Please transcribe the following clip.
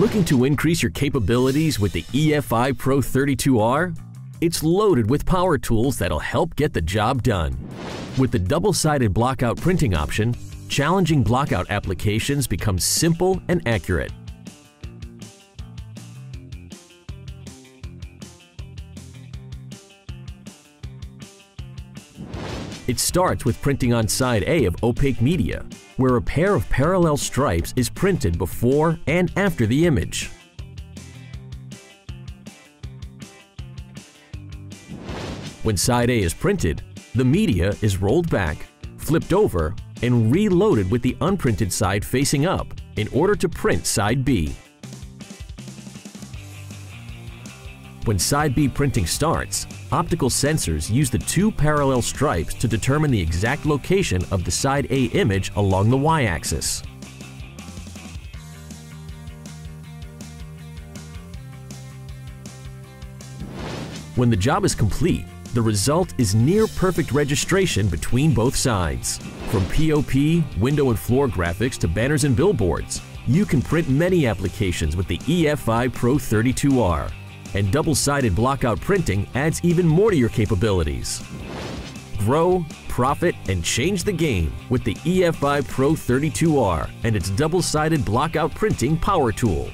Looking to increase your capabilities with the EFI Pro 32R? It's loaded with power tools that'll help get the job done. With the double-sided blockout printing option, challenging blockout applications become simple and accurate. It starts with printing on side A of opaque media, where a pair of parallel stripes is printed before and after the image. When side A is printed, the media is rolled back, flipped over, and reloaded with the unprinted side facing up in order to print side B. When side B printing starts, optical sensors use the two parallel stripes to determine the exact location of the side A image along the y-axis. When the job is complete, the result is near perfect registration between both sides. From POP, window and floor graphics to banners and billboards, you can print many applications with the EFI Pro 32R. And double-sided blockout printing adds even more to your capabilities. Grow, profit, and change the game with the EFI Pro 32R and its double-sided blockout printing power tool.